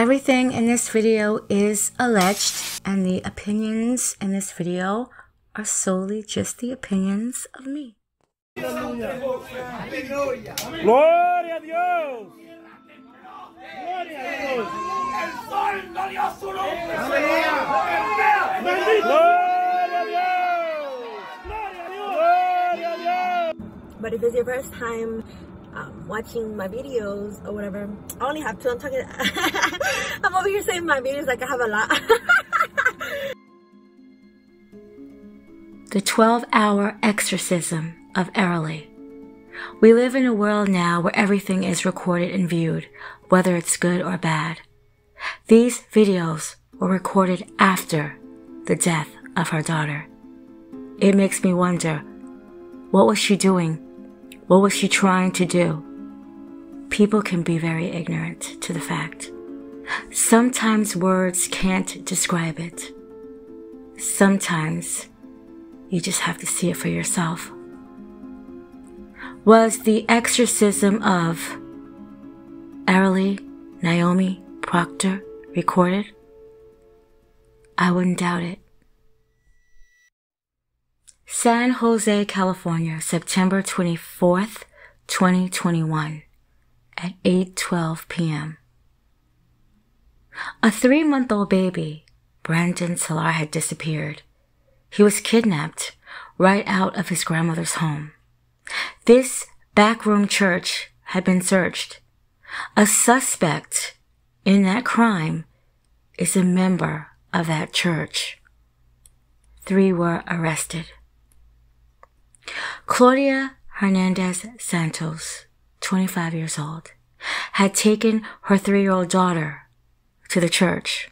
Everything in this video is alleged, and the opinions in this video are solely just the opinions of me. Gloria a Dios. Gloria a Dios. El sol no dio su luz. Gloria a Dios. Gloria a Dios. Gloria a Dios. But if it's your first time um, watching my videos or whatever, I only have two. I'm talking. I'm over here saying my videos like I have a lot. The 12 hour exorcism of Arely. We live in a world now where everything is recorded and viewed, whether it's good or bad. These videos were recorded after the death of her daughter. It makes me wonder, what was she doing? What was she trying to do? People can be very ignorant to the fact. Sometimes words can't describe it. Sometimes you just have to see it for yourself. Was the exorcism of Arely Naomi Proctor recorded? I wouldn't doubt it. San Jose, California, September 24th, 2021 at 8:12 p.m. A 3-month-old baby, Brandon Salar had disappeared. He was kidnapped right out of his grandmother's home. This backroom church had been searched. A suspect in that crime is a member of that church. Three were arrested. Claudia Hernandez Santos, 25 years old, had taken her three-year-old daughter to the church.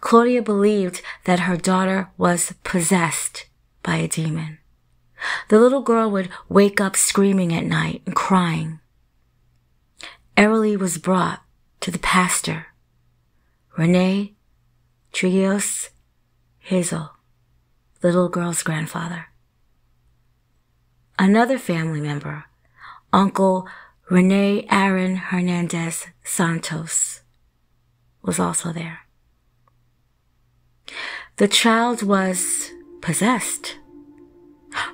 Claudia believed that her daughter was possessed by a demon. The little girl would wake up screaming at night and crying. Arely was brought to the pastor, Rene Trigueros Hazel, little girl's grandfather. Another family member, Uncle Rene Aaron Hernandez Santos, was also there. The child was possessed.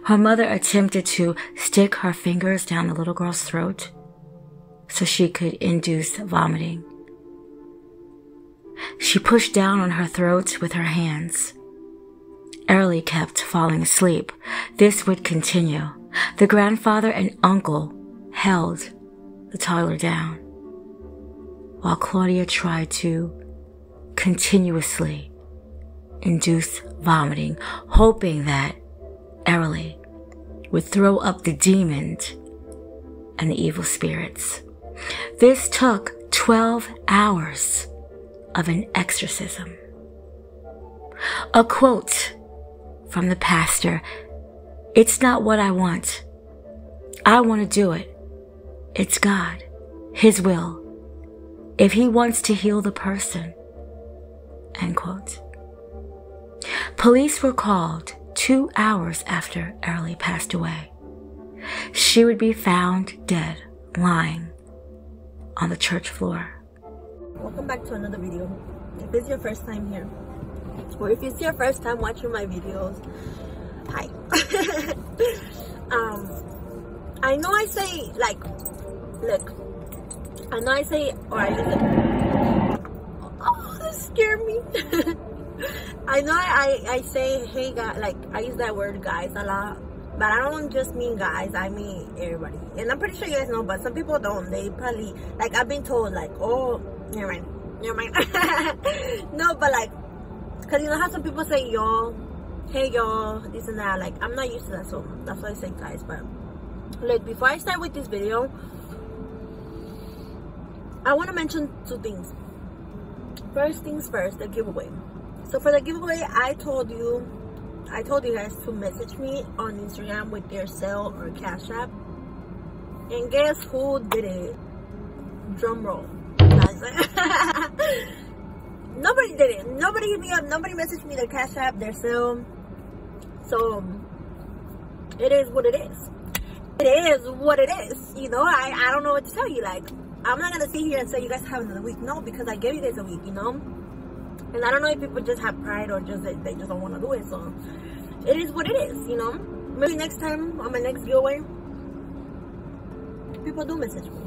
Her mother attempted to stick her fingers down the little girl's throat so she could induce vomiting. She pushed down on her throat with her hands. Arely kept falling asleep. This would continue. The grandfather and uncle held the toddler down while Claudia tried to continuously induce vomiting, hoping that Arely would throw up the demons and the evil spirits. This took 12 hours of an exorcism. A quote from the pastor It's not what I want. I want to do it. It's God, His will. If He wants to heal the person. End quote. Police were called two hours after Arely passed away. She would be found dead, lying on the church floor. Welcome back to another video. If it's your first time here, or if it's your first time watching my videos, hi. um, I know I say like, look, I know I say, or I it. Oh, that scared me. I know I, I say hey guys like I use that word guys a lot but I don't just mean guys I mean everybody and I'm pretty sure you guys know but some people don't they probably like I've been told like oh never mind never mind no but like because you know how some people say y'all hey y'all. This and that like I'm not used to that so that's why I say guys. But like before I start with this video I want to mention two things. First things first the giveaway. So for the giveaway i told you i told you guys to message me on instagram with their Zelle or cash app. And guess who did it? Drum roll. Nobody did it. Nobody hit me up. Nobody messaged me their cash app their Zelle so it is what it is it is what it is you know i i don't know what to tell you like I'm not gonna sit here and say you guys have another week. No, because I gave you guys a week, you know. And I don't know if people just have pride or just they, they just don't want to do it. So it is what it is, you know. Maybe next time on my next giveaway, people do message me,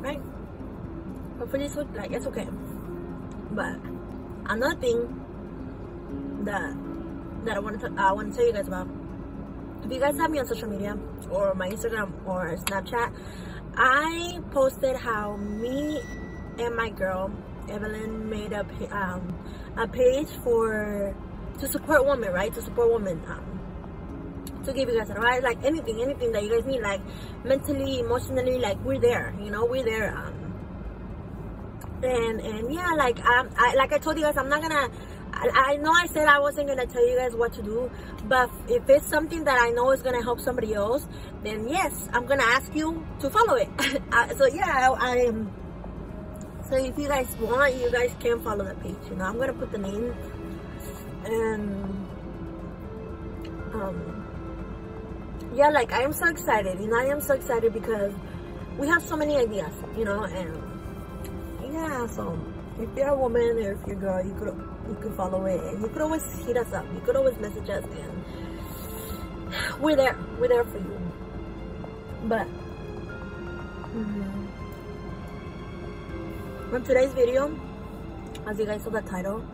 right? Hopefully, it's like it's okay. But another thing that that I want to I want to tell you guys about. If you guys have me on social media or my Instagram or Snapchat, I posted how me and my girl Evelyn made a um, a page for to support women, right? To support women. Um, to give you guys advice, like anything, anything that you guys need, like mentally, emotionally, like we're there, you know, we're there. Um, and and yeah, like um, I like I told you guys, I'm not gonna I, know I said I wasn't gonna tell you guys what to do, but if it's something that I know is gonna help somebody else, then yes, I'm gonna ask you to follow it. uh, so yeah, I, I am. So if you guys want, you guys can follow the page. You know, I'm gonna put the name and um yeah, like I am so excited. You know, I am so excited because we have so many ideas. You know, and yeah, so if you're a woman or if you're a girl, you could you could follow it and you could always hit us up. You could always message us and we're there. We're there for you. But mm, on today's video, as you guys saw the title,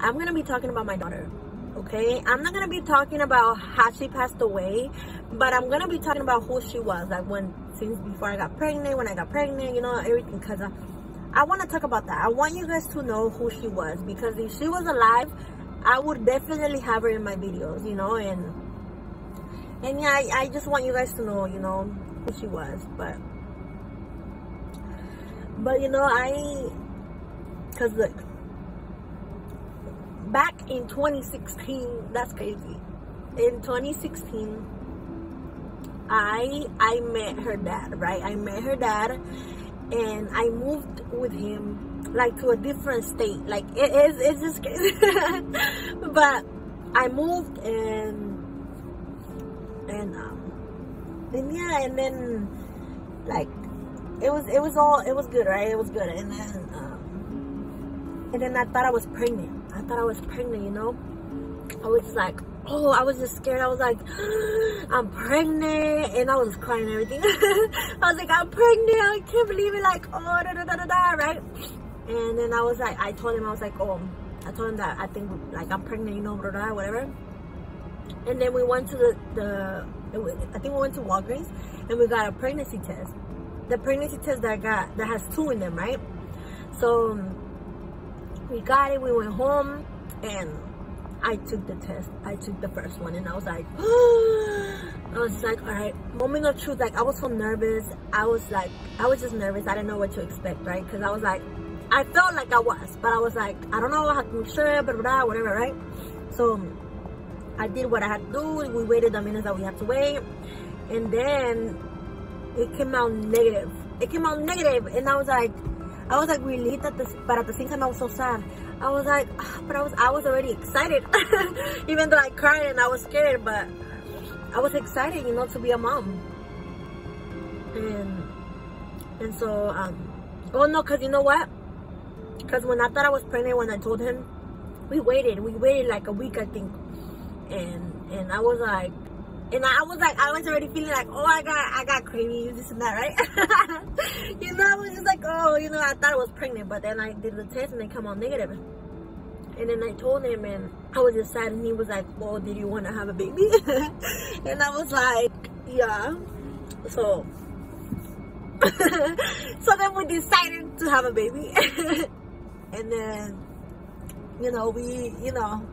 I'm gonna be talking about my daughter. Okay, I'm not gonna be talking about how she passed away, but I'm gonna be talking about who she was. Like when since before I got pregnant, when I got pregnant, you know, everything. Cause I, want to talk about that. I want you guys to know who she was because if she was alive, I would definitely have her in my videos, you know, and and yeah, I, I just want you guys to know, you know, who she was, but but you know, I cause look, back in 2016, that's crazy. In 2016, I I met her dad, right? I met her dad and I moved with him like to a different state. Like it is, it's just crazy. but I moved and and um, then yeah, and then like it was it was all it was good, right? It was good, and then um, and then I thought I was pregnant. I thought I was pregnant, you know. I was like, oh, I was just scared. I was like, I'm pregnant, and I was crying and everything. I was like, I'm pregnant. I can't believe it. Like, oh, da da da da da, right? And then I was like, I told him, I was like, oh, I told him that I think like I'm pregnant, you know, blah, whatever. And then we went to the the, I think we went to Walgreens, and we got a pregnancy test. The pregnancy test that I got that has two in them, right? So we got it. We went home, and I took the test. I took the first one and I was like, I was like, all right, moment of truth. Like I was so nervous. I was like, I was just nervous. I didn't know what to expect, right? Because I was like, I felt like I was, but I was like, I don't know how to sure, blah, blah, whatever, right? So I did what I had to do. We waited the minutes that we had to wait. And then it came out negative. It came out negative, and I was like, I was like relieved at this, but at the same time I was so sad. I was like, but I was I was already excited, even though I cried and I was scared, but I was excited, you know, to be a mom. And and so um, oh no, cause you know what? Cause when I thought I was pregnant, when I told him, we waited, we waited like a week, I think, and and I was like, and I was like, I was already feeling like, oh, I got, I got cravings, this and that, right? you know, I was just like, oh, you know, I thought I was pregnant, but then I did the test and they come out negative. And then I told him, and I was just sad, and he was like, well, did you want to have a baby? and I was like, yeah. So, so then we decided to have a baby. and then, you know, we, you know,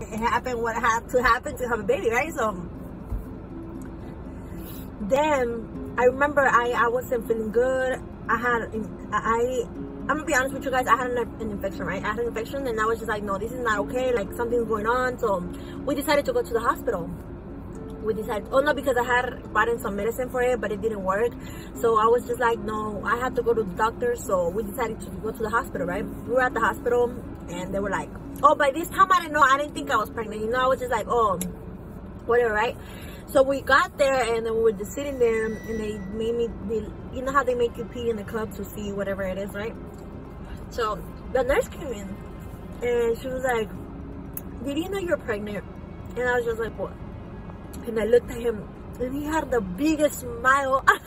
it happened what had to happen to have a baby, right? So, then I remember I, I wasn't feeling good. I had I I'm gonna be honest with you guys. I had an, an, infection, right? I had an infection, and I was just like, no, this is not okay. Like something's going on. So we decided to go to the hospital. We decided, oh no, because I had bought in some medicine for it, but it didn't work. So I was just like, no, I have to go to the doctor. So we decided to go to the hospital, right? We were at the hospital, and they were like, oh, by this time I didn't know. I didn't think I was pregnant. You know, I was just like, oh, whatever, right? So we got there and then we were just sitting there and they made me, they, you know how they make you pee in the cup to see whatever it is, right? So the nurse came in and she was like, did you know you're pregnant? And I was just like, what? And I looked at him and he had the biggest smile.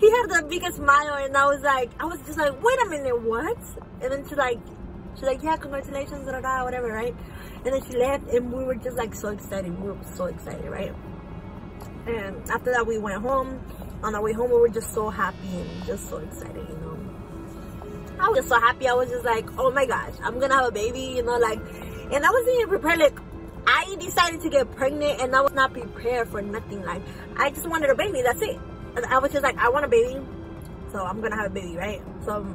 he had the biggest smile and I was like, I was just like, wait a minute, what? And then she's like, she's like, yeah, congratulations, da, da, whatever, right? And then she left and we were just like so excited. We were so excited, right? And after that, we went home. On our way home, we were just so happy and just so excited, you know. I was so happy. I was just like, oh my gosh, I'm gonna have a baby, you know, like, and I wasn't even prepared. Like, I decided to get pregnant and I was not prepared for nothing. Like, I just wanted a baby. That's it. I was just like, I want a baby, so I'm gonna have a baby, right? So,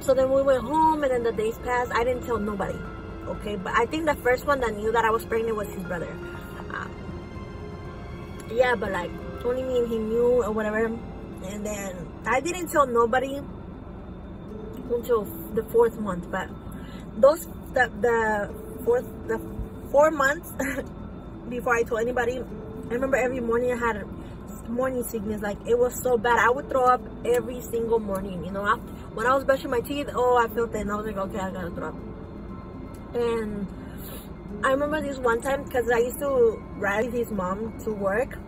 so then we went home and then the days passed. I didn't tell nobody, okay? But I think the first one that knew that I was pregnant was his brother yeah but like only me and he knew or whatever. And then i didn't tell nobody until the fourth month but those the, the fourth the four months before i told anybody i remember every morning i had morning sickness like it was so bad. I would throw up every single morning you know after, when i was brushing my teeth oh i felt it and i was like okay i gotta throw up. And I remember this one time because I used to ride with his mom to work.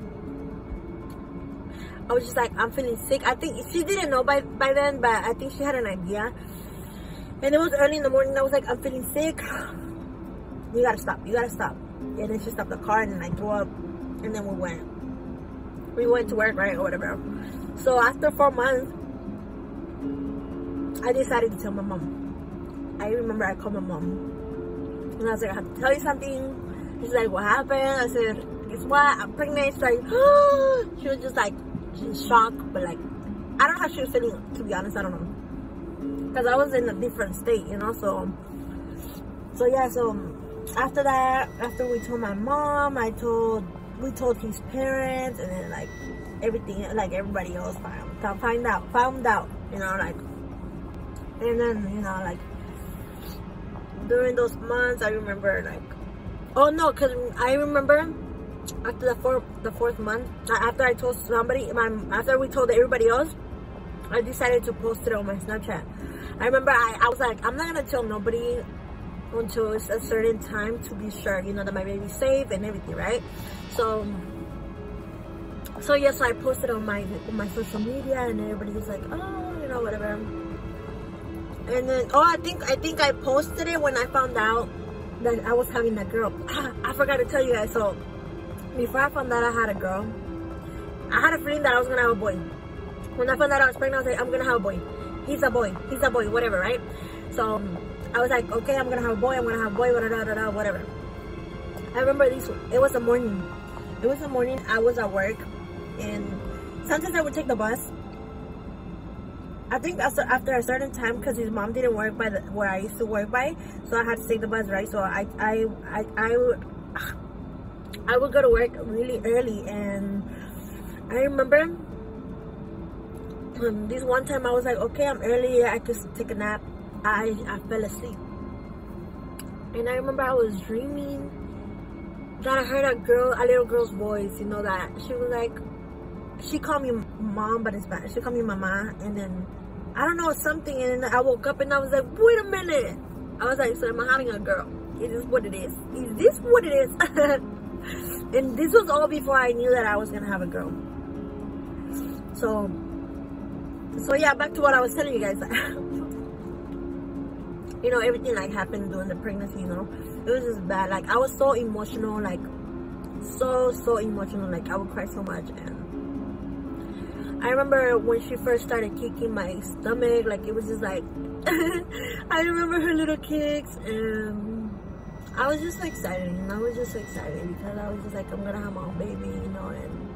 I was just like, I'm feeling sick. I think she didn't know by, by then, but I think she had an idea. And it was early in the morning. I was like, I'm feeling sick. You gotta stop. You gotta stop. And then she stopped the car and I threw up. And then we went. We went to work, right? Or whatever. So after four months, I decided to tell my mom. I remember I called my mom and I was like, I have to tell you something. She's like, what happened? I said, guess what? I'm pregnant. She's like, she was just like, in shock, but like, I don't know how she was feeling, to be honest. I don't know. Because I was in a different state, you know, so, so yeah, so after that, after we told my mom, I told, we told his parents, and then like, everything, like everybody else found, find out, found out, you know, like, and then, you know, like, during those months, I remember like, oh no, cause I remember after the fourth the fourth month, uh, after I told somebody, my after we told everybody else, I decided to post it on my Snapchat. I remember I, I was like, I'm not gonna tell nobody until it's a certain time to be sure, you know, that my baby's safe and everything, right? So, so yes, yeah, so I posted on my on my social media, and everybody was like, oh, you know, whatever and then oh i think i think i posted it when i found out that i was having a girl. Ah, I forgot to tell you guys. So before i found out i had a girl i had a feeling that i was gonna have a boy. When i found out i was pregnant i was like i'm gonna have a boy. He's a boy. He's a boy. Whatever right? So i was like okay i'm gonna have a boy. I'm gonna have a boy. Whatever. I remember this it was a morning. It was a morning. I was at work and sometimes i would take the bus I think after, after a certain time, because his mom didn't work by the, where I used to work by, so I had to take the bus, right? So I, I, I, I would, I would go to work really early, and I remember um, this one time I was like, okay, I'm early, I could take a nap. I, I fell asleep, and I remember I was dreaming that I heard a girl, a little girl's voice, you know, that she was like, she called me mom, but it's bad. She called me mama, and then I don't know, something. And I woke up and I was like, wait a minute. I was like, so am I having a girl? Is this what it is? Is this what it is? and this was all before I knew that I was going to have a girl. So, so yeah, back to what I was telling you guys. you know, everything like happened during the pregnancy, you know. It was just bad. Like, I was so emotional, like, so, so emotional. Like, I would cry so much. And I remember when she first started kicking my stomach, like it was just like, I remember her little kicks and I was just excited and I was just excited because I was just like, I'm gonna have my own baby, you know, and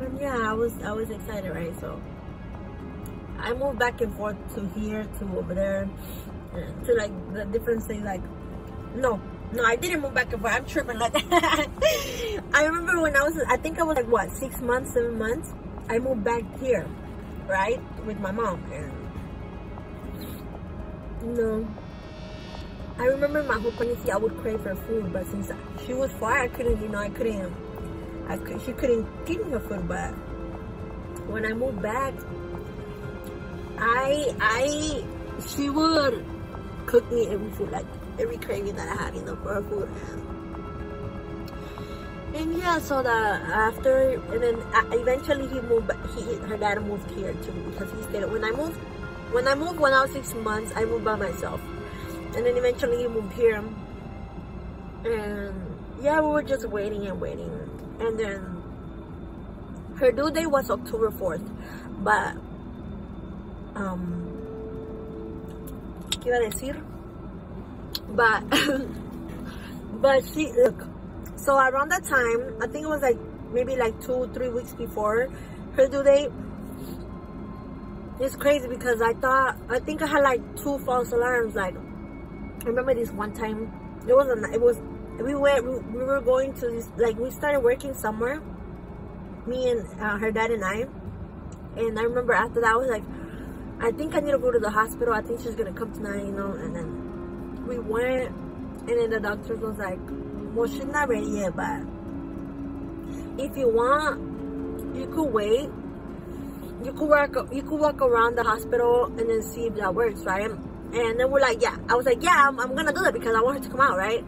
and yeah, I was, I was excited, right? So I moved back and forth to here, to over there, to like the different things, like, no, no, I didn't move back and forth. I'm tripping like I remember when I was, I think I was like, what, six months, seven months? I moved back here, right? With my mom. And, know, I remember my whole pregnancy, I would crave for food, but since she was far, I couldn't, you know, I couldn't, I could, she couldn't give me her food. But when I moved back, I, I, she would cook me every food, like every craving that I had, you know, for food. And yeah, so the after, and then uh, eventually he moved. He, her dad moved here too because he stayed. When I moved, when I moved when I was six months, I moved by myself, and then eventually he moved here. And yeah, we were just waiting and waiting, and then her due date was October fourth, but um, ¿qué iba a decir? But but she look so around that time, I think it was like maybe like two, three weeks before her due date. It's crazy because I thought I think I had like two false alarms. Like I remember this one time, it wasn't. It was we went. We, we were going to this like we started working somewhere. Me and uh, her dad and I, and I remember after that I was like, I think I need to go to the hospital. I think she's gonna come tonight, you know. And then we went, and then the doctor was like, well, she's not ready yet, but if you want, you could wait. You could work. You could walk around the hospital and then see if that works, right? And then we're like, yeah. I was like, yeah, I'm, I'm gonna do that because I want her to come out, right?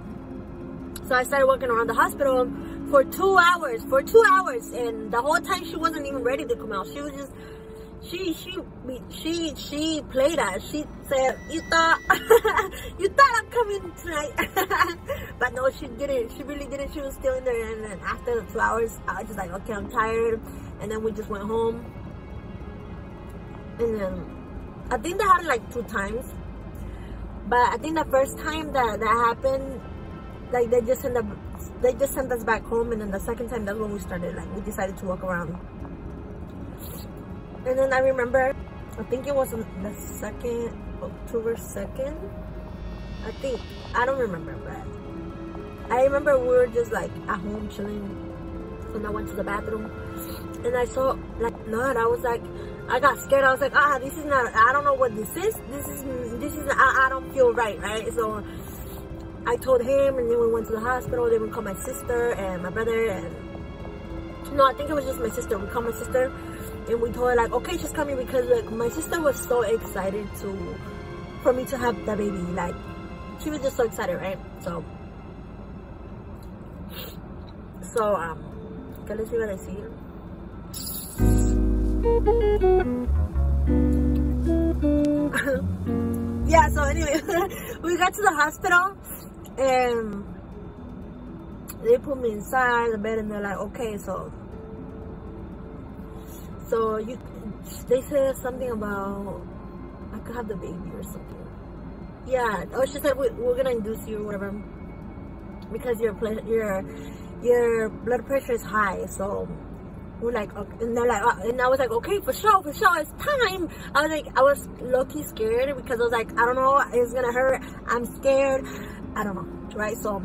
So I started walking around the hospital for two hours, for two hours, and the whole time she wasn't even ready to come out. She was just she she she she played us. She said, "You thought you thought I'm coming tonight," but no, she didn't. She really didn't. She was still in there. And then after the two hours, I was just like, "Okay, I'm tired," and then we just went home. And then I think that happened like two times, but I think the first time that that happened, like they just sent the they just sent us back home, and then the second time that's when we started. Like we decided to walk around and then I remember, I think it was on the second, October 2nd. I think, I don't remember, but I remember we were just like at home chilling when I went to the bathroom. And I saw like blood. I was like, I got scared. I was like, ah, this is not, I don't know what this is. This is, this is, I, I don't feel right, right? So I told him and then we went to the hospital. Then we called my sister and my brother and, no, I think it was just my sister. We called my sister and we told her like okay she's coming because like my sister was so excited to for me to have the baby like she was just so excited right so so um ¿qué les iba a decir? yeah so anyway we got to the hospital and they put me inside the bed and they're like okay so so you, they said something about I could have the baby or something. Yeah. Oh, she said we, we're gonna induce you or whatever because your your your blood pressure is high. So we're like, okay. and they're like, uh, and I was like, okay, for sure, for sure, it's time. I was like, I was low-key scared because I was like, I don't know, it's gonna hurt. I'm scared. I don't know, right? So,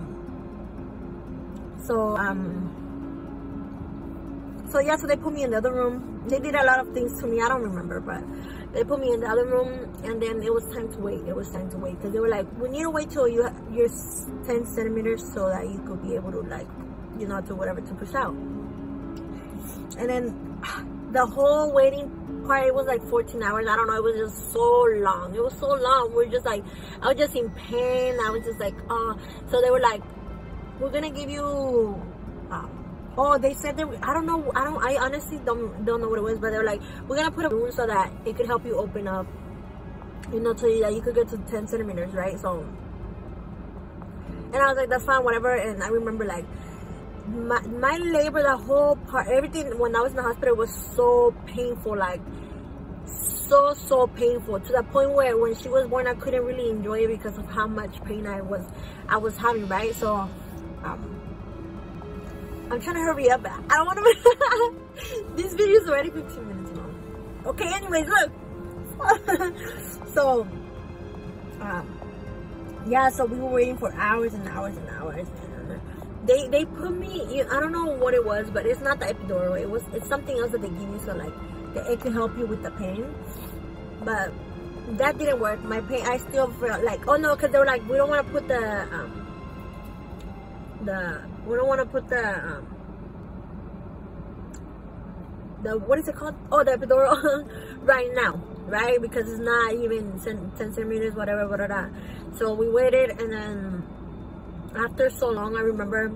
so um so yeah, so they put me in the other room. They did a lot of things to me. I don't remember, but they put me in the other room, and then it was time to wait. It was time to wait because they were like, "We need to wait till you you're 10 centimeters so that you could be able to like, you know, do whatever to push out." And then the whole waiting part, it was like 14 hours. I don't know. It was just so long. It was so long. We are just like, I was just in pain. I was just like, oh. So they were like, "We're gonna give you." Um, Oh, they said that I don't know. I don't. I honestly don't don't know what it was, but they're like, we're gonna put a balloon so that it could help you open up. You know, so that you could get to 10 centimeters, right? So, and I was like, that's fine, whatever. And I remember like my my labor, the whole part, everything when I was in the hospital was so painful, like so so painful to the point where when she was born, I couldn't really enjoy it because of how much pain I was I was having, right? So. Um, I'm trying to hurry up. I don't want to. this video is already 15 minutes long. Okay, anyways, look. so, um, yeah, so we were waiting for hours and hours and hours. They they put me. I don't know what it was, but it's not the epidural. It was it's something else that they give you so like it can help you with the pain. But that didn't work. My pain, I still felt like, oh no, because they were like, we don't want to put the, um, the, we don't want to put the, um, the, what is it called? Oh, the epidural right now, right? Because it's not even 10, 10 centimeters, whatever, whatever. So we waited and then after so long, I remember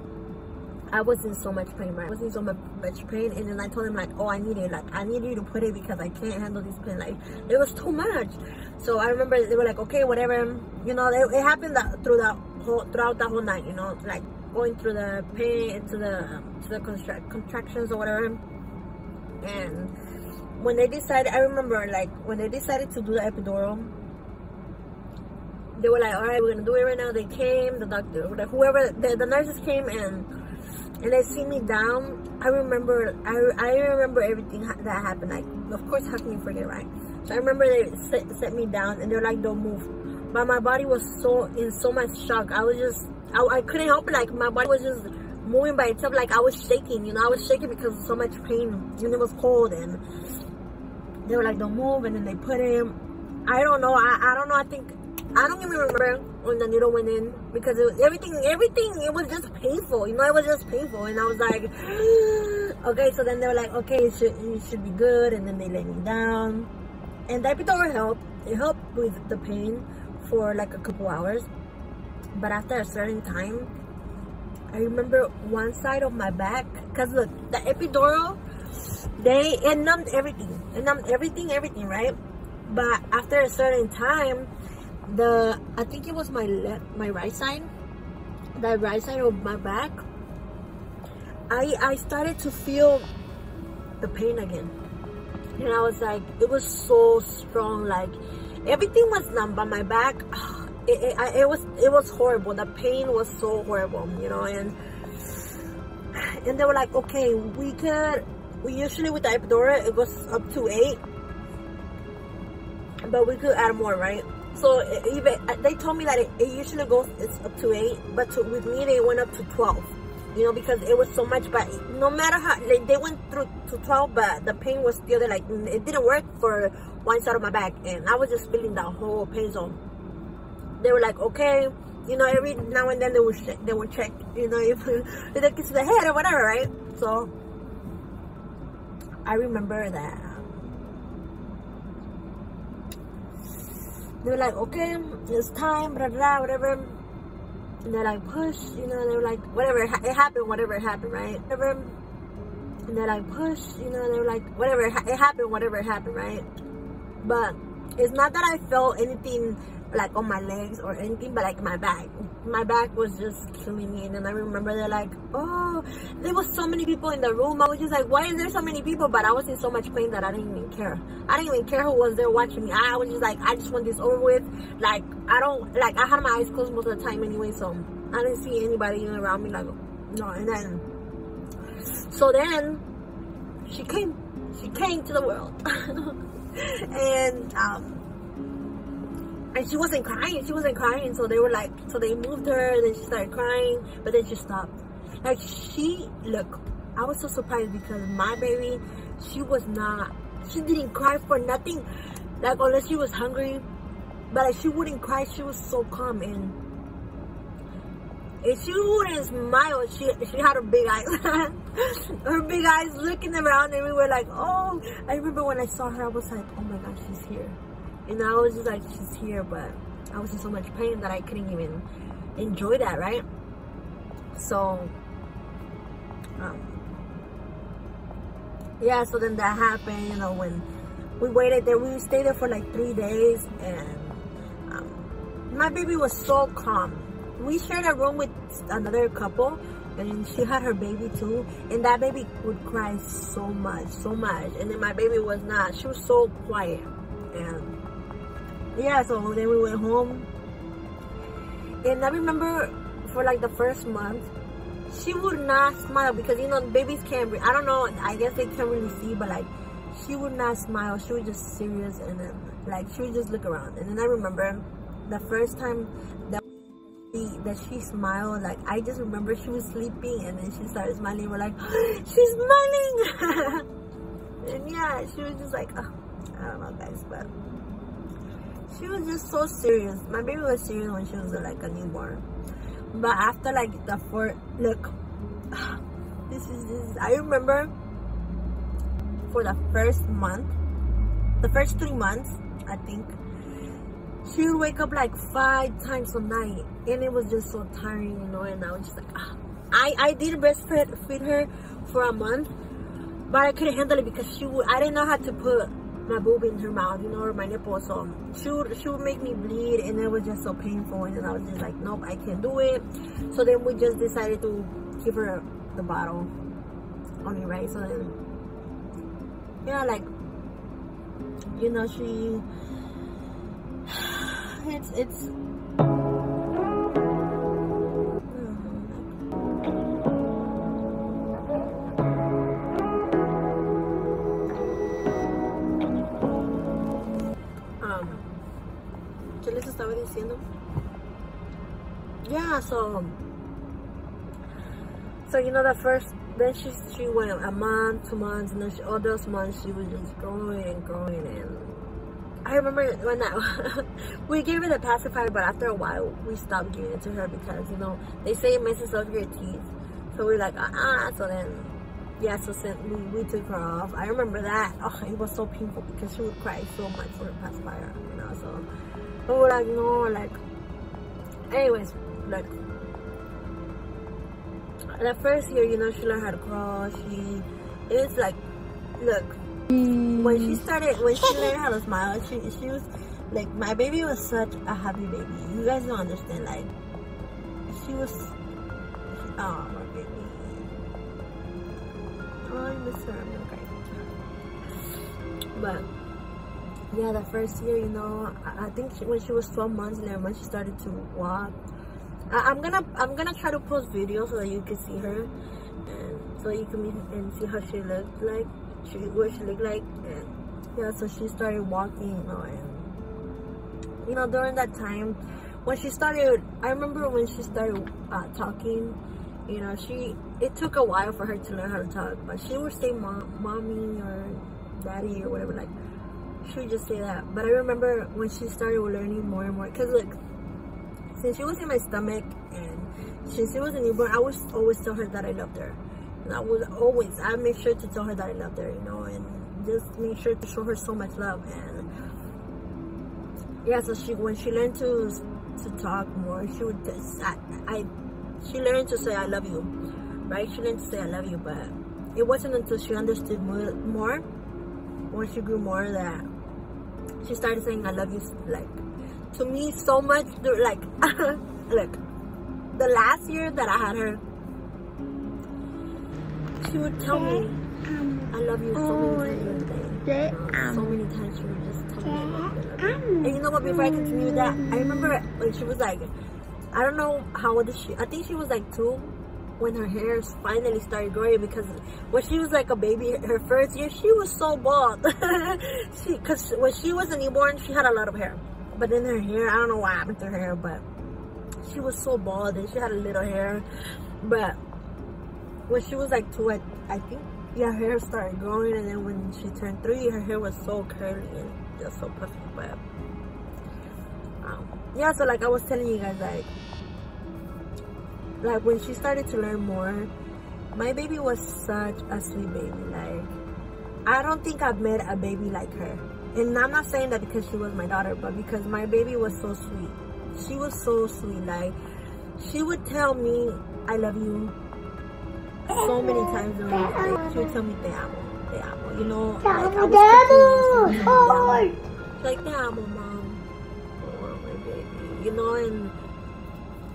I was in so much pain, right? I was in so much, pain, and then I told him like, "Oh, I need it. Like, I need you to put it because I can't handle this pain. Like, it was too much." So I remember they were like, "Okay, whatever." You know, it, it happened that, through that whole throughout the whole night. You know, like going through the pain to the to the contra- contractions or whatever. And when they decided, I remember like when they decided to do the epidural they were like, all right, we're gonna do it right now. They came, the doctor, whoever, the, the nurses came and and they see me down. I remember, I, I remember everything that happened. Like, of course, how can you forget, right? So I remember they set, set me down and they're like, don't move. But my body was so in so much shock. I was just, I, I couldn't help it. Like my body was just moving by itself. Like I was shaking, you know, I was shaking because of so much pain and it was cold and they were like, don't move. And then they put him. I don't know. I, I don't know. I think I don't even remember when the needle went in because was, everything, everything, it was just painful. You know, it was just painful, and I was like, okay. So then they were like, okay, it should, it should be good, and then they laid me down, and the epidural helped. It helped with the pain for like a couple hours, but after a certain time, I remember one side of my back because the the epidural, they it numbed everything, it numbed everything, everything, right? But after a certain time the I think it was my left my right side the right side of my back I I started to feel the pain again and I was like it was so strong like everything was numb but my back ah, it, it, it was it was horrible the pain was so horrible you know and and they were like okay we could we usually with the epidural it goes up to eight but we could add more right so even uh, they told me that it, it usually goes it's up to eight, but to, with me they went up to twelve. You know, because it was so much. But no matter how like, they went through to twelve, but the pain was still there. Like it didn't work for one side of my back, and I was just feeling the whole pain zone. They were like, okay, you know, every now and then they would they would check, you know, if, they to the head or whatever, right? So I remember that they were like, okay, it's time, blah, blah, whatever. And they're like, push, you know, they were like, whatever, it happened, whatever happened, right? Whatever. And they're like, push, you know, they were like, whatever, it happened, whatever happened, right? But it's not that I felt anything like on my legs or anything, but like my back. My back was just killing me. And then I remember they're like, oh, there was so many people in the room. I was just like, why is there so many people? But I was in so much pain that I didn't even care. I didn't even care who was there watching me. I was just like, I just want this over with. Like, I don't, like, I had my eyes closed most of the time anyway, so I didn't see anybody around me. Like, no, and then, so then, she came. She came to the world. and, um, and she wasn't crying. She wasn't crying. So they were like, so they moved her. Then she started crying, but then she stopped. Like she, look, I was so surprised because my baby, she was not, she didn't cry for nothing. Like unless she was hungry, but like she wouldn't cry. She was so calm and. If she wouldn't smile, she she had her big eyes. her big eyes looking around and we were like, oh. I remember when I saw her, I was like, oh my gosh, she's here and I was just like she's here but I was in so much pain that I couldn't even enjoy that right? So um, yeah so then that happened you know when we waited there we stayed there for like three days and um, my baby was so calm. We shared a room with another couple and she had her baby too and that baby would cry so much so much and then my baby was not she was so quiet and yeah, so then we went home. And I remember for like the first month, she would not smile because you know babies can't. I don't know. I guess they can't really see, but like she would not smile. She was just serious, and then like she would just look around. And then I remember the first time that she, that she smiled. Like I just remember she was sleeping, and then she started smiling. We're like, she's smiling. and yeah, she was just like, oh, I don't know, guys, but she was just so serious. My baby was serious when she was like a newborn. But after like the fourth, look, this is this. I remember for the first month, the first three months, I think, she would wake up like five times a night, and it was just so tiring, you know. And I was just like, ah. I I did breastfeed feed her for a month, but I couldn't handle it because she would. I didn't know how to put my boob in her mouth, you know, or my nipple. So she would she would make me bleed, and it was just so painful. And then I was just like, nope, I can't do it. So then we just decided to give her the bottle on only, right? So then, yeah, like you know, she it's it's. Yeah, so so you know the first then she she went a month, two months, and then she, all those months she was just growing and growing and I remember when that we gave her the pacifier, but after a while we stopped giving it to her because you know they say it messes up your teeth. So we're like, ah, uh -uh. so then yeah, so since we, we took her off. I remember that. Oh, it was so painful because she would cry so much for her pacifier, we're like, no, like, anyways, like the first year, you know, she learned how to crawl. She, it's like, look, when she started, when she learned how to smile, she, she was, like, my baby was such a happy baby. You guys don't understand, like, she was, oh, my baby. Oh, I miss her, I'm gonna. But, yeah, the first year, you know, I, I think she, when she was 12 months, 11 months, she started to walk. I, am gonna I'm gonna try to post videos so that you can see her and so you can meet and see how she looked like she what she looked like and yeah so she started walking you know and you know during that time when she started I remember when she started uh, talking you know she it took a while for her to learn how to talk but she would say mom mommy or daddy or whatever like she would just say that but I remember when she started learning more and more because look since she was in my stomach and since she was a newborn, I was always tell her that I loved her. And I was always, I make sure to tell her that I loved her, you know, and just make sure to show her so much love. And yeah, so she, when she learned to to talk more, she would just, I, I she learned to say I love you, right? She learned to say I love you, but it wasn't until she understood more, more when she grew more that she started saying I love you like to me so much like look the last year that i had her she would tell me i love you so many times a day so many times she would just tell me I love you, I love you. and you know what before i continue with that i remember when she was like i don't know how old is she i think she was like two when her hair finally started growing because when she was like a baby her first year she was so bald. She because when she was a newborn she had a lot of hair. But in her hair i don't know what happened to her hair but she was so bald and she had a little hair. But when she was like two i, I think yeah her hair started growing and then when she turned three her hair was so curly and just so perfect. But um, yeah so like i was telling you guys like like when she started to learn more my baby was such a sweet baby like i don't think i've met a baby like her and I'm not saying that because she was my daughter, but because my baby was so sweet. She was so sweet. Like, she would tell me, I love you so many times during the day. She would tell me, te amo, te amo. You know, like, I was oh. like, te amo, mom. Oh, my baby. You know, and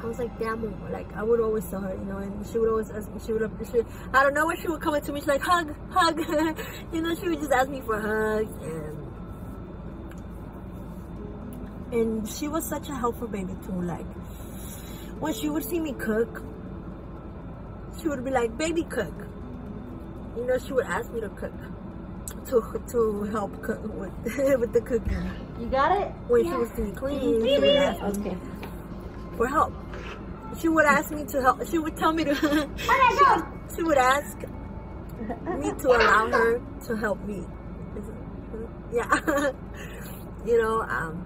was like, damn, like I would always tell her, you know, and she would always ask me, she would, she, I don't know when she would come up to me, she's like, hug, hug, you know, she would just ask me for hugs, and and she was such a helpful baby too like when she would see me cook she would be like baby cook. You know she would ask me to cook to to help cook with with the cooking. You got it? When yeah. she would see me clean she would ask me okay. for help she would ask me to help she would tell me to she, would, she would ask me to allow her to help me yeah you know um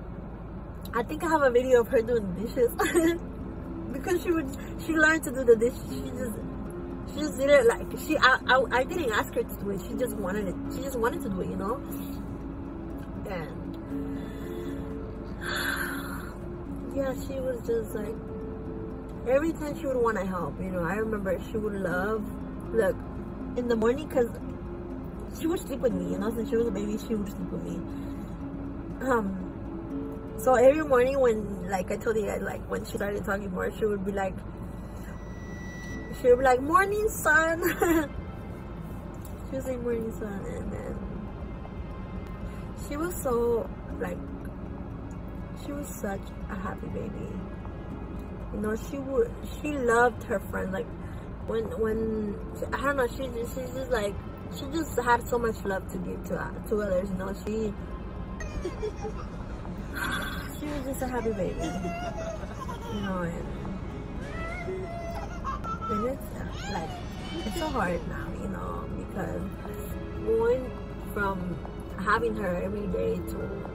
I think I have a video of her doing dishes because she would she learned to do the dishes. She just she just did it like she I, I, I didn't ask her to do it. She just wanted it. She just wanted to do it, you know. And yeah, she was just like every time she would want to help. You know, I remember she would love look in the morning because she would sleep with me. You know, since she was a baby, she would sleep with me. Um. So every morning when, like I told you like when she started talking more, she would be like, she would be like, "Morning, sun." she would say, "Morning, sun," and then she was so like, she was such a happy baby. You know, she would, she loved her friend Like when, when I don't know, she she's just like, she just had so much love to give to to others. You know, she she was just a happy baby. You know, and, and it's like, it's so hard now, you know, because going from having her every day to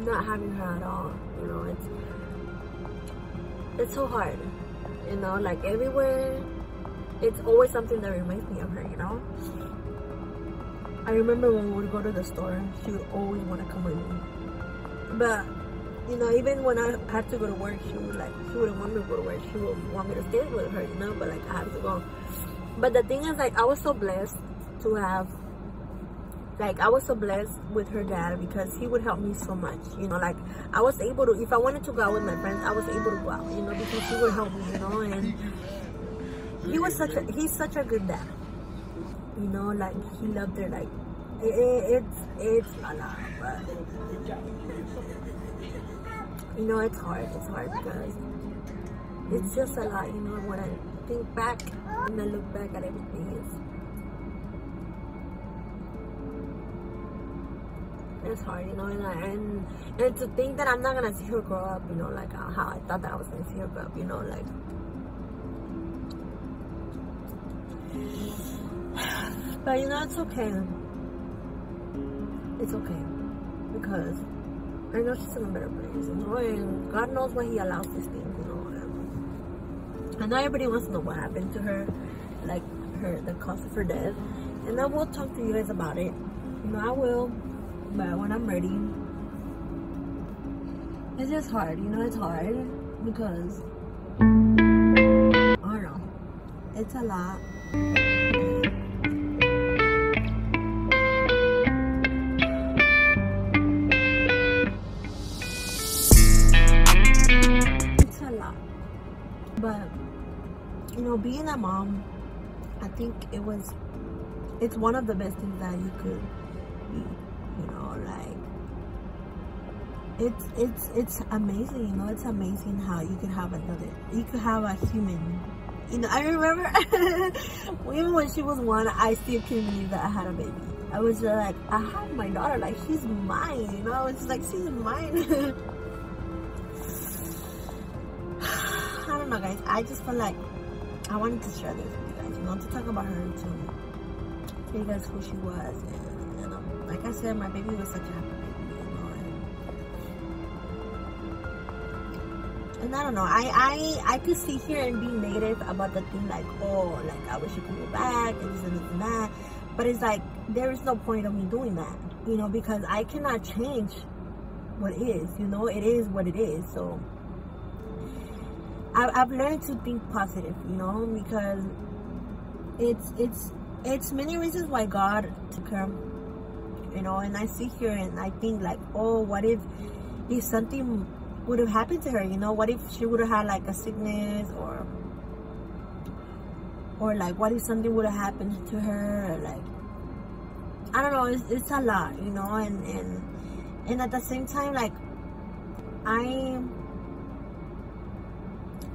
not having her at all, you know, it's, it's so hard, you know, like everywhere, it's always something that reminds me of her, you know. I remember when we would go to the store, she would always want to come with me. But you know, even when I had to go to work, she would like, she wouldn't want me to go to work. She would want me to stay with her, you know, but like I had to go. But the thing is, like, I was so blessed to have, like, I was so blessed with her dad because he would help me so much, you know, like, I was able to, if I wanted to go out with my friends, I was able to go out, you know, because he would help me, you know, and he was such a, he's such a good dad, you know, like, he loved her, like, it, it, it's, it's a lot, but you know it's hard it's hard because it's just a lot you know when i think back and i look back at everything it's hard you know and, I, and and to think that i'm not gonna see her grow up you know like uh, how i thought that i was gonna see her grow up you know like but you know it's okay it's okay because I know she's in a better place, you know, and God knows why He allows these things, you know. And I know everybody wants to know what happened to her, like her, the cause of her death, and I will talk to you guys about it. You know, I will, but when I'm ready. It's just hard, you know, it's hard because I don't know, it's a lot. It's a lot, but you know being a mom i think it was it's one of the best things that you could be like it's it's it's amazing you know it's amazing how you could have another you could have a human. You know i remember even when she was one i still couldn't believe that i had a baby. I was just like i have my daughter like she's mine you know it's like she's mine. I don't know guys i just felt like i wanted to share this with you guys. You to talk about her to tell you guys who she was and like i said my baby was such a happy baby and, i don't know i i i could sit here and be negative about the thing like oh like i wish you could go back and this and this and that but it's like there is no point of me doing that you know because i cannot change what is you know it is what it is so I, have learned to think positive, you know, because it's it's it's many reasons why God took her, you know, and I sit here and I think like, oh, what if if something would have happened to her, you know, what if she would have had like a sickness or or like what if something would have happened to her, or, like I don't know, it's, it's a lot, you know, and and and at the same time, like I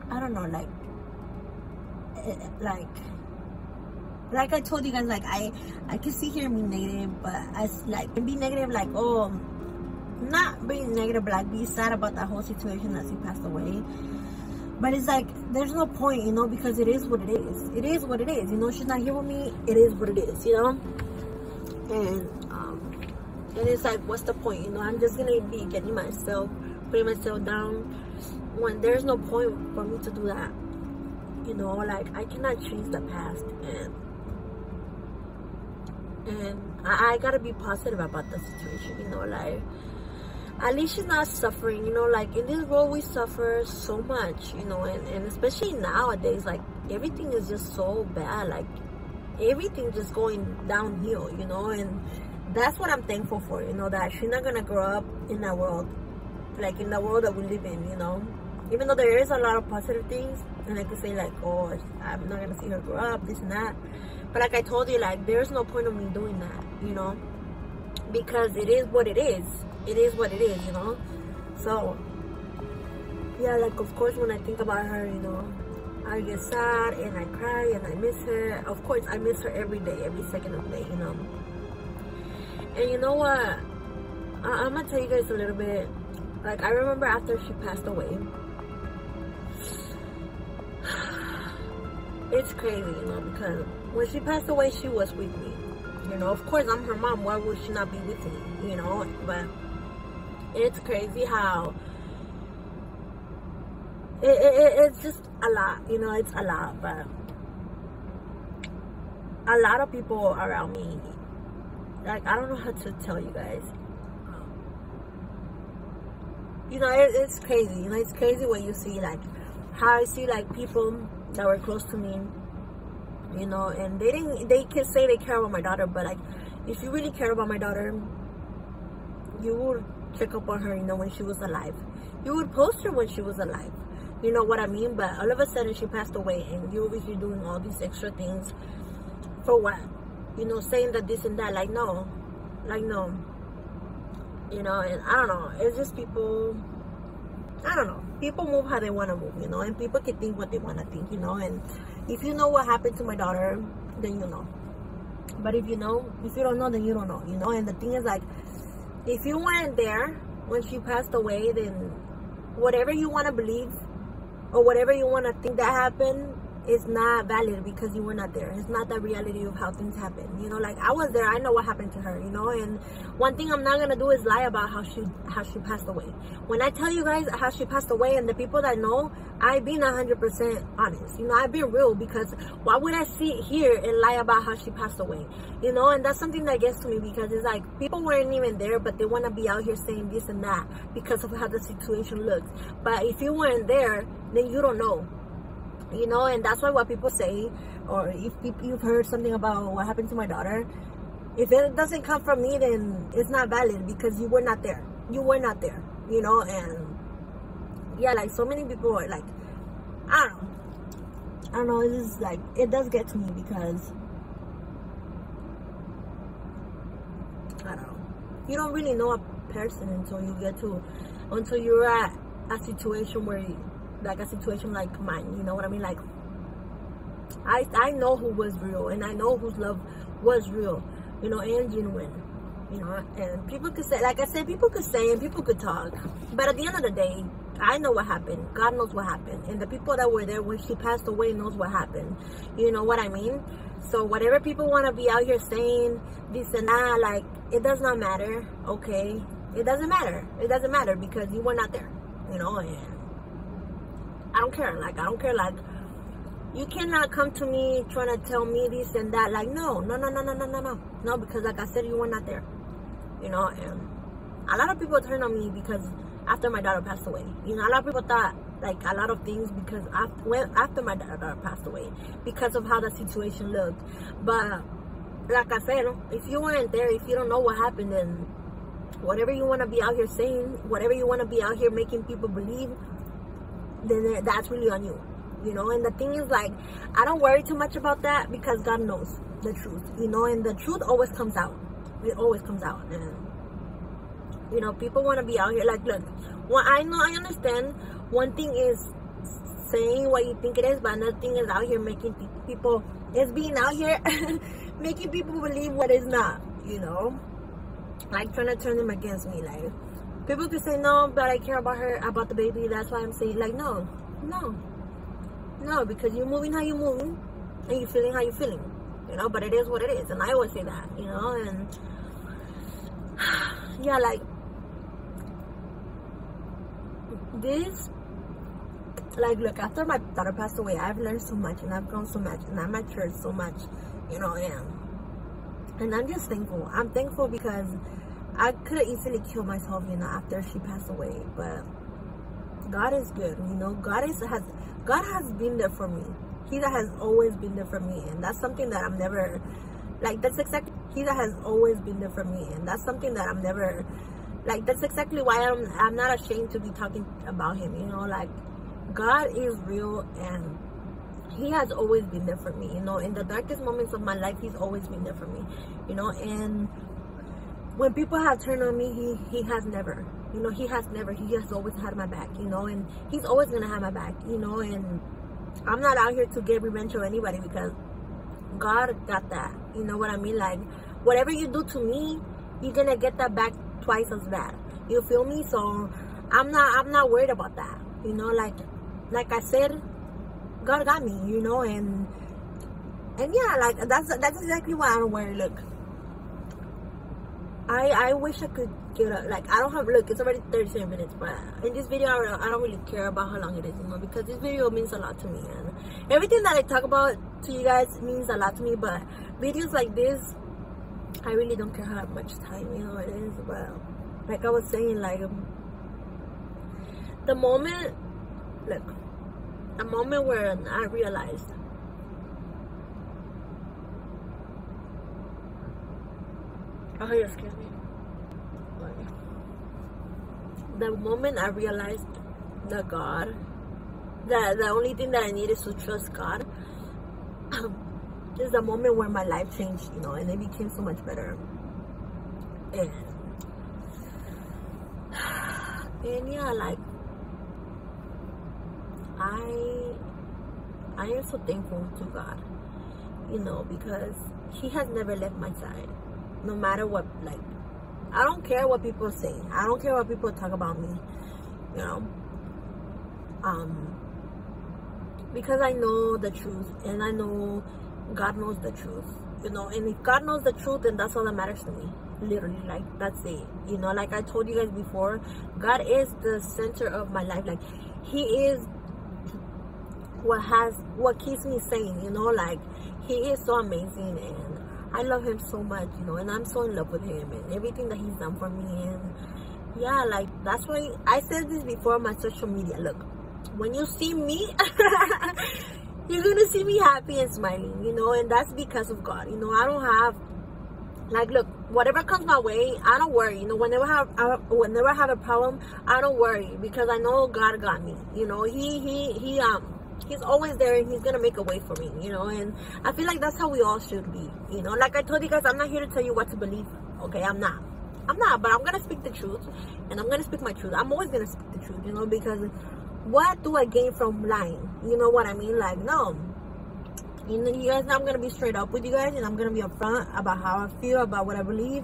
I don't know, like, eh, like, like I told you guys, like I, I can see here and be negative, but as like be negative, like oh, not being negative, but like be sad about that whole situation that she passed away. But it's like there's no point, you know, because it is what it is. It is what it is, you know. She's not here with me. It is what it is, you know. And um, and it's like, what's the point, you know? I'm just gonna be getting myself putting myself down when there's no point for me to do that. You know, like I cannot change the past and and I, I gotta be positive about the situation, you know, like at least she's not suffering, you know, like in this world we suffer so much, you know, and, and especially nowadays, like everything is just so bad, like everything just going downhill, you know, and that's what I'm thankful for, you know, that she's not gonna grow up in that world, like in the world that we live in, you know. Even though there is a lot of positive things, and I could say like, oh, I'm not gonna see her grow up, this and that. But like I told you, like there's no point of me doing that, you know, because it is what it is. It is what it is, you know. So yeah, like of course when I think about her, you know, I get sad and I cry and I miss her. Of course, I miss her every day, every second of the day, you know. And you know what? I I'm gonna tell you guys a little bit. Like I remember after she passed away, it's crazy, you know, because when she passed away, she was with me. You know, of course, I'm her mom. Why would she not be with me? You know, but it's crazy how it, it, it's just a lot. You know, it's a lot, but a lot of people around me, like, I don't know how to tell you guys. You know, it, it's crazy. You know, it's crazy when you see, like, how I see, like, people that were close to me you know and they didn't they can say they care about my daughter but like if you really care about my daughter you would check up on her you know when she was alive. You would post her when she was alive. You know what i mean? But all of a sudden she passed away and you over here doing all these extra things for what? You know saying that this and that. Like no. Like no. You know and i don't know. It's just people I don't know. People move how they want to move, you know, and people can think what they want to think, you know. And if you know what happened to my daughter, then you know. But if you know, if you don't know, then you don't know, you know. And the thing is, like, if you weren't there when she passed away, then whatever you want to believe or whatever you want to think that happened is not valid because you were not there. It's not the reality of how things happen. You know, like I was there, I know what happened to her, you know, and one thing I'm not gonna do is lie about how she how she passed away. When I tell you guys how she passed away and the people that know, I've been hundred percent honest. You know, I've been real because why would I sit here and lie about how she passed away? You know, and that's something that gets to me because it's like people weren't even there but they wanna be out here saying this and that because of how the situation looks. But if you weren't there, then you don't know you know and that's why what people say or if you've heard something about what happened to my daughter if it doesn't come from me then it's not valid because you were not there. You were not there you know and yeah like so many people are like i don't know. I don't know it's like it does get to me because i don't know. You don't really know a person until you get to until you're at a situation where you, like a situation like mine you know what i mean? Like i i know who was real and i know whose love was real you know and genuine you know? And people could say like i said people could say and people could talk but at the end of the day i know what happened. God knows what happened. And the people that were there when she passed away knows what happened. You know what i mean? So whatever people want to be out here saying this and that like it does not matter okay? It doesn't matter. It doesn't matter because you were not there you know? And I don't care. Like, I don't care. Like, you cannot come to me trying to tell me this and that. Like, no, no, no, no, no, no, no, no. No, because like I said, you were not there. You know, and a lot of people turned on me because after my daughter passed away. You know, a lot of people thought like a lot of things because after, after my daughter passed away because of how the situation looked. But like I said, if you weren't there, if you don't know what happened, then whatever you want to be out here saying, whatever you want to be out here making people believe, then that's really on you you know? And the thing is like i don't worry too much about that because god knows the truth you know? And the truth always comes out. It always comes out and you know people want to be out here. Like look well i know i understand. One thing is saying what you think it is but another thing is out here making people is being out here making people believe what is not you know? Like trying to turn them against me like people could say no but i care about her about the baby. That's why i'm saying like no no no because you're moving how you're moving and you're feeling how you're feeling you know but it is what it is and i always say that you know and yeah like this like look after my daughter passed away i've learned so much and i've grown so much and i've matured so much you know and and i'm just thankful. I'm thankful because i could have easily killed myself you know after she passed away but god is good you know. God is has god has been there for me. He that has always been there for me and that's something that i'm never like that's exactly he that has always been there for me and that's something that i'm never like that's exactly why i'm i'm not ashamed to be talking about him you know. Like god is real and he has always been there for me you know. In the darkest moments of my life he's always been there for me you know and when people have turned on me he he has never you know he has never he has always had my back you know and he's always gonna have my back you know and i'm not out here to get revenge on anybody because god got that you know what i mean? Like whatever you do to me you're gonna get that back twice as bad you feel me? So i'm not i'm not worried about that you know like like i said god got me you know and and yeah like that's that's exactly why i don't worry. Look i i wish i could get up. like i don't have look it's already 37 minutes but in this video I, I don't really care about how long it is know because this video means a lot to me and everything that i talk about to you guys means a lot to me but videos like this i really don't care how much time you know it is but like i was saying like um, the moment look a moment where i realized oh yeah excuse me. The moment i realized that god that the only thing that i need is to trust god is the moment where my life changed you know and it became so much better. And and yeah like I I am so thankful to God, you know, because He has never left my side, no matter what. Like, I don't care what people say. I don't care what people talk about me, you know. Um, because I know the truth, and I know God knows the truth, you know. And if God knows the truth, then that's all that matters to me. Literally, like that's it. You know, like I told you guys before, God is the center of my life. Like He is what has what keeps me sane you know like he is so amazing and i love him so much you know and i'm so in love with him and everything that he's done for me and yeah like that's why i said this before on my social media. Look when you see me you're gonna see me happy and smiling you know and that's because of god you know. I don't have like look whatever comes my way i don't worry you know. Whenever I have I, whenever i have a problem i don't worry because i know god got me you know. He he he um he's always there and he's gonna make a way for me you know and i feel like that's how we all should be you know. Like i told you guys i'm not here to tell you what to believe okay? I'm not. I'm not but i'm gonna speak the truth and i'm gonna speak my truth. I'm always gonna speak the truth you know because what do i gain from lying? You know what i mean? Like no. You know you guys i'm gonna be straight up with you guys and i'm gonna be upfront about how i feel about what i believe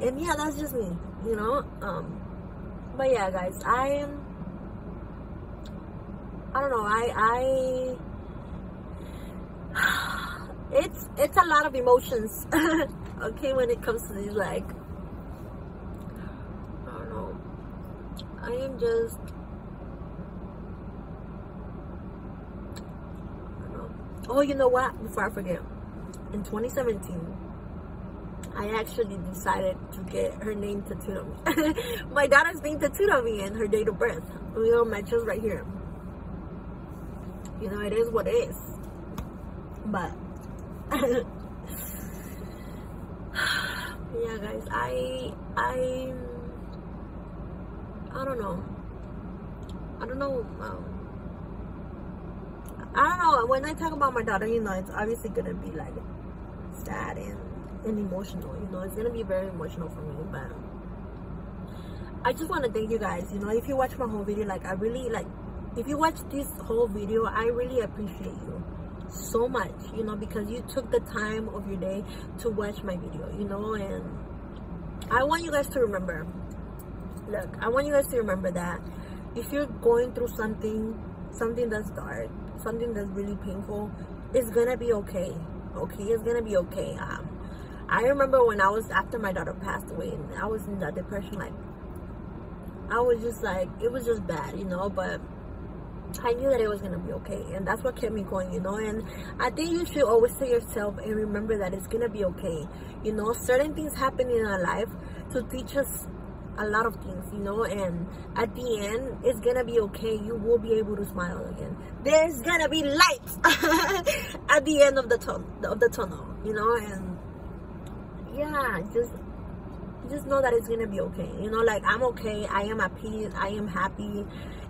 and yeah that's just me you know um but yeah guys i am I don't know. I I it's it's a lot of emotions. okay, when it comes to these like I don't know. I am just I don't know. Oh, you know what? Before I forget, in 2017, I actually decided to get her name tattooed on me. My daughter's name tattooed on me and her date of birth. We all matches right here you know it is what it is. But yeah guys i i i don't know. I don't know um, i don't know when i talk about my daughter you know it's obviously gonna be like sad and and emotional you know it's gonna be very emotional for me but i just want to thank you guys you know if you watch my whole video like i really like if you watch this whole video i really appreciate you so much you know because you took the time of your day to watch my video you know and i want you guys to remember look i want you guys to remember that if you're going through something something that's dark something that's really painful it's gonna be okay okay? It's gonna be okay. Um i remember when i was after my daughter passed away and i was in that depression like I was just like, it was just bad, you know, but I knew that it was gonna be okay, and that's what kept me going, you know. And I think you should always tell yourself and remember that it's gonna be okay. You know, certain things happen in our life to teach us a lot of things, you know. And at the end, it's gonna be okay. You will be able to smile again. There's gonna be light at the end of the tunnel, of the tunnel, you know. And yeah, just just know that it's gonna be okay. You know, like I'm okay. I am at peace. I am happy,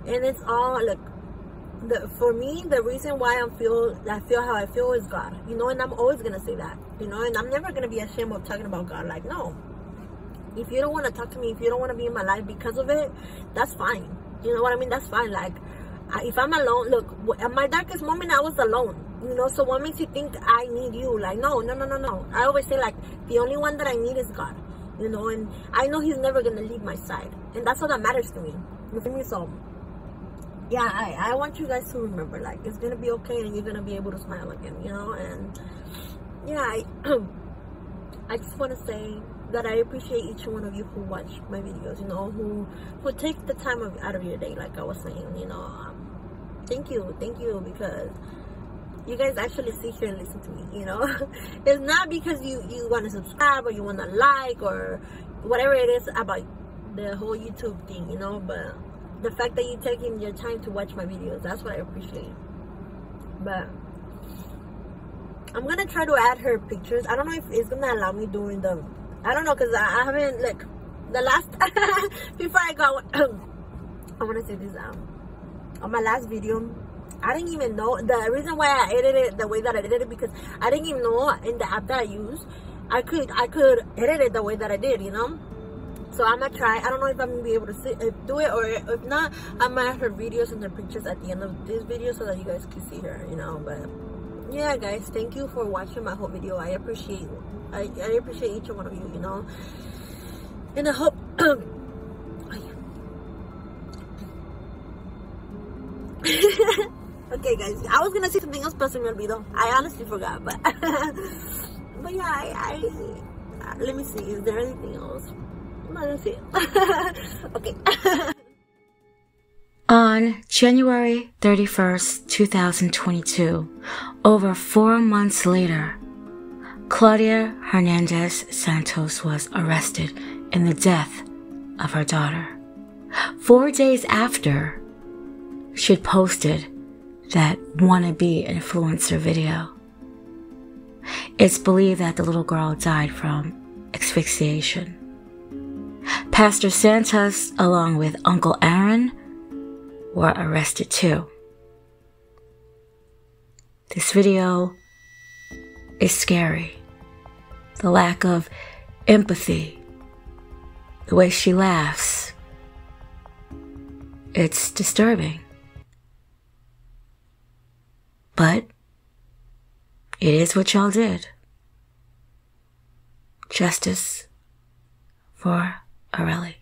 and it's all like the for me the reason why I feel I feel how I feel is God. You know, and I'm always gonna say that. You know, and I'm never gonna be ashamed of talking about God. Like no, if you don't want to talk to me, if you don't want to be in my life because of it, that's fine. You know what I mean? That's fine. Like I, if I'm alone, look, at my darkest moment I was alone. You know, so what makes you think I need you? Like no, no, no, no, no. I always say like the only one that I need is God. You know, and I know He's never gonna leave my side, and that's all that matters to me. You feel me? So yeah, I, I want you guys to remember, like, it's gonna be okay and you're gonna be able to smile again, you know? And yeah, I, I just want to say that I appreciate each one of you who watch my videos, you know, who who take the time of, out of your day, like I was saying, you know. Um, thank you, thank you, because you guys actually sit here and listen to me, you know. it's not because you you want to subscribe or you want to like or whatever it is about the whole YouTube thing, you know, but the fact that you're taking your time to watch my videos that's what i appreciate. But i'm gonna try to add her pictures. I don't know if it's gonna allow me doing them. i don't know because I, I, haven't like the last before i got i want to say this um on my last video I didn't even know the reason why I edited it the way that I did it because I didn't even know in the app that I use I could I could edit it the way that I did you know so i'm gonna try. I don't know if i'm gonna be able to sit, uh, do it or if not i might have her videos and her pictures at the end of this video so that you guys can see her you know but yeah guys thank you for watching my whole video. I appreciate i, I appreciate each one of you you know. And i hope okay guys i was gonna say something else but se me olvidó. I honestly forgot but but yeah I, I let me see is there anything else okay. On January 31st, 2022, over four months later, Claudia Hernandez Santos was arrested in the death of her daughter. Four days after, she'd posted that wannabe influencer video. It's believed that the little girl died from asphyxiation. Pastor Santos, along with Uncle Aaron, were arrested too. This video is scary. The lack of empathy, the way she laughs, it's disturbing. But it is what y'all did. Justice for Oh, Arely.